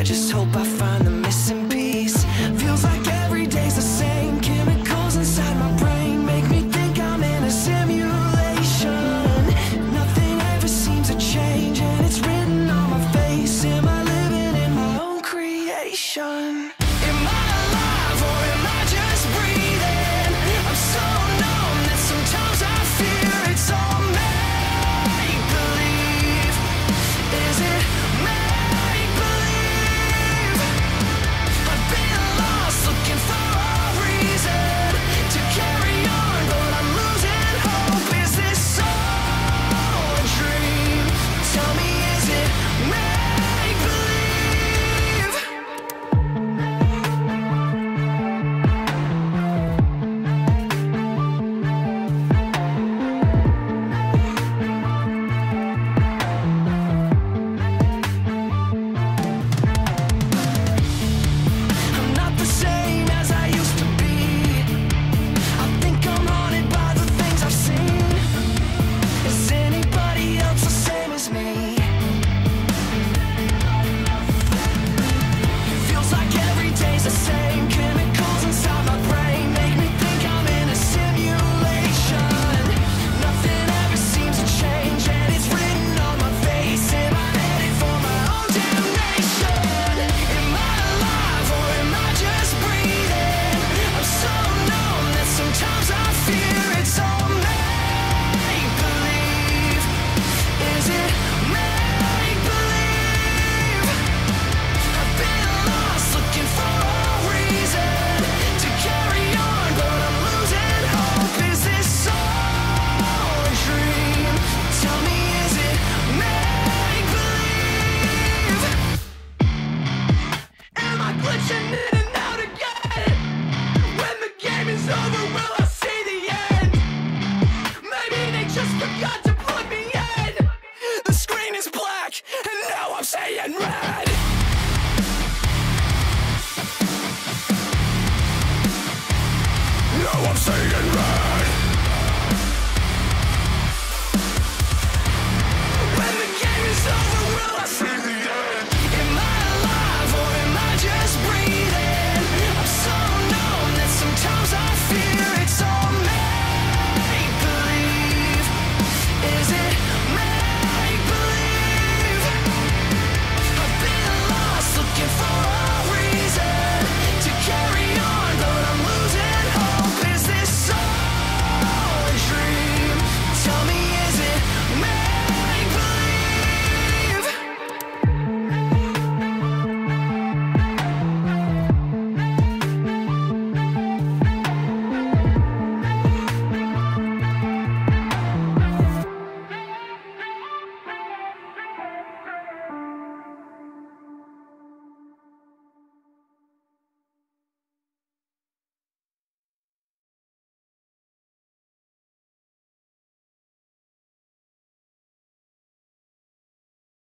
I just hope I find the missing piece. Feels like every day's the same. Chemicals inside my brain make me think I'm in a simulation. Nothing ever seems to change, and it's written on my face. Am I living in my own creation? and red. Now I'm saying red.